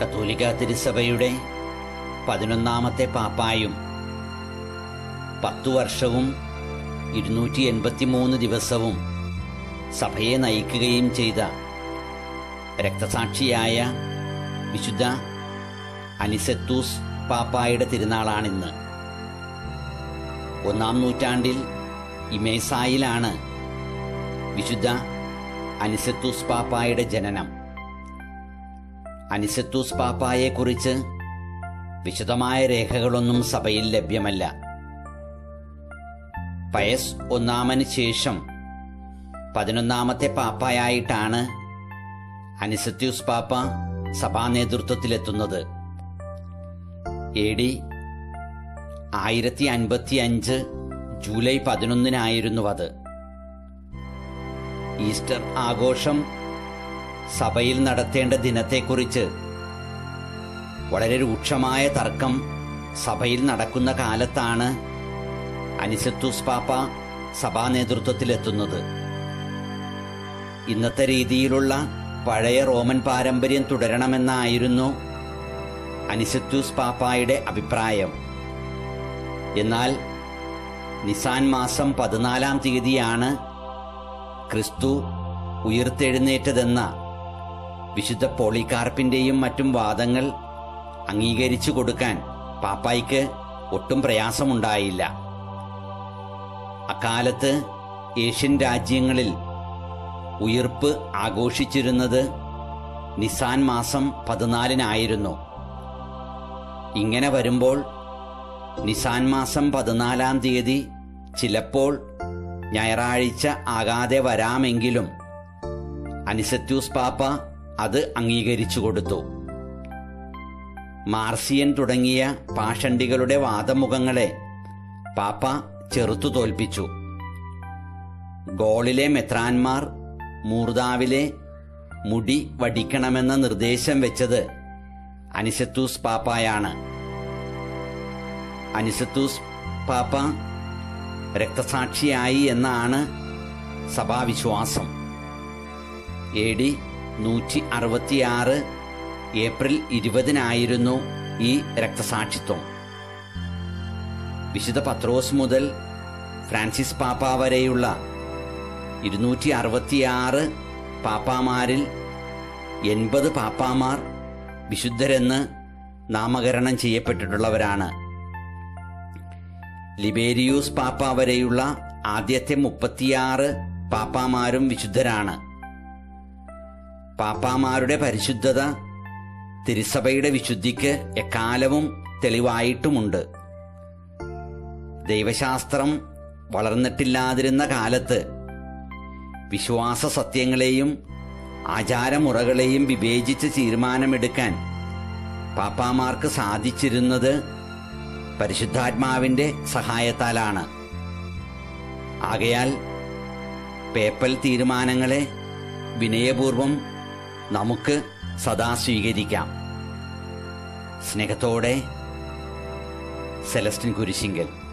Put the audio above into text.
കത്തോലിക്ക തിരുസഭയുടെ പതിനൊന്നാമത്തെ പാപ്പായും പത്തു വർഷവും ഇരുന്നൂറ്റി എൺപത്തിമൂന്ന് ദിവസവും സഭയെ നയിക്കുകയും ചെയ്ത രക്തസാക്ഷിയായ വിശുദ്ധ അനിസെത്തൂസ് പാപ്പായുടെ തിരുനാളാണിന്ന്. ഒന്നാം നൂറ്റാണ്ടിൽ ഇമേസായിലാണ് വിശുദ്ധ അനിസെത്തൂസ് പാപ്പായുടെ ജനനം. അനിസെത്തൂസ് പാപ്പായെക്കുറിച്ച് വിശദമായ രേഖകളൊന്നും സഭയിൽ ലഭ്യമല്ല. പയസ് ഒന്നാമന് ശേഷം പതിനൊന്നാമത്തെ പാപ്പായായിട്ടാണ് അനിസത്യൂസ് പാപ്പ സഭാ നേതൃത്വത്തിലെത്തുന്നത് എ ഡി ആയിരത്തി അൻപത്തി അഞ്ച് ജൂലൈ പതിനൊന്നിനായിരുന്നു അത്. ഈസ്റ്റർ ആഘോഷം സഭയിൽ നടത്തേണ്ട ദിനത്തെക്കുറിച്ച് വളരെ രൂക്ഷമായ തർക്കം സഭയിൽ നടക്കുന്ന കാലത്താണ് അനിസത്തൂസ് പാപ്പ സഭാ നേതൃത്വത്തിലെത്തുന്നത്. ഇന്നത്തെ രീതിയിലുള്ള പഴയ റോമൻ പാരമ്പര്യം തുടരണമെന്നായിരുന്നു അനിസത്തൂസ് പാപ്പായുടെ അഭിപ്രായം. എന്നാൽ നിസാൻ മാസം പതിനാലാം തീയതിയാണ് ക്രിസ്തു ഉയർത്തെഴുന്നേറ്റതെന്ന വിശുദ്ധ പോളികാർപ്പിന്റെയും മറ്റും വാദങ്ങൾ അംഗീകരിച്ചു കൊടുക്കാൻ പാപ്പായ്ക്ക് ഒട്ടും പ്രയാസമുണ്ടായില്ല. അക്കാലത്ത് ഏഷ്യൻ രാജ്യങ്ങളിൽ ഉയർപ്പ് ആഘോഷിച്ചിരുന്നത് നിസാൻ മാസം പതിനാലിനായിരുന്നു. ഇങ്ങനെ വരുമ്പോൾ നിസാൻ മാസം പതിനാലാം തീയതി ചിലപ്പോൾ ഞായറാഴ്ച ആകാതെ വരാമെങ്കിലും അനിസത്യൂസ് പാപ്പ അത് അംഗീകരിച്ചു കൊടുത്തു. മാർസിയൻ തുടങ്ങിയ പാഷണ്ടികളുടെ വാദമുഖങ്ങളെ പാപ്പ ചെറുത്തു തോൽപ്പിച്ചു. ഗോളിലെ മെത്രാന്മാർ മൂർദാവിലെ മുടി വടിക്കണമെന്ന നിർദ്ദേശം വെച്ചത് അനിസത്തൂസ് പാപ്പായാണ്. അനിസത്തൂസ് പാപ്പ രക്തസാക്ഷിയായി എന്നാണ് സഭാവിശ്വാസം. എ ഡി നൂറ്റി അറുപത്തിയാറ് ഏപ്രിൽ ഇരുപതിനായിരുന്നു ഈ രക്തസാക്ഷിത്വം. വിശുദ്ധ പത്രോസ് മുതൽ ഫ്രാൻസിസ് പാപ്പ വരെയുള്ള ഇരുന്നൂറ്റി അറുപത്തിയാറ് പാപ്പാമാരിൽ എൺപത് പാപ്പാമാർ വിശുദ്ധരെന്ന് നാമകരണം ചെയ്യപ്പെട്ടിട്ടുള്ളവരാണ്. ലിബേരിയൂസ് പാപ്പ വരെയുള്ള ആദ്യത്തെ മുപ്പത്തിയാറ് പാപ്പാമാരും വിശുദ്ധരാണ്. പാപ്പാമാരുടെ പരിശുദ്ധത തിരുസഭയുടെ വിശുദ്ധിക്ക് എക്കാലവും തെളിവായിട്ടുമുണ്ട്. ദൈവശാസ്ത്രം വളർന്നിട്ടില്ലാതിരുന്ന കാലത്ത് വിശ്വാസ സത്യങ്ങളെയും ആചാരമുറകളെയും വിവേചിച്ച് തീരുമാനമെടുക്കാൻ പാപ്പാമാർക്ക് സാധിച്ചിരുന്നത് പരിശുദ്ധാത്മാവിന്റെ സഹായത്താലാണ്. ആകയാൽ പേപ്പൽ തീരുമാനങ്ങളെ വിനയപൂർവം നമുക്ക് സദാ സ്വീകരിക്കാം. സ്നേഹത്തോടെ സെലസ്റ്റിൻ കുരിശിങ്കൽ.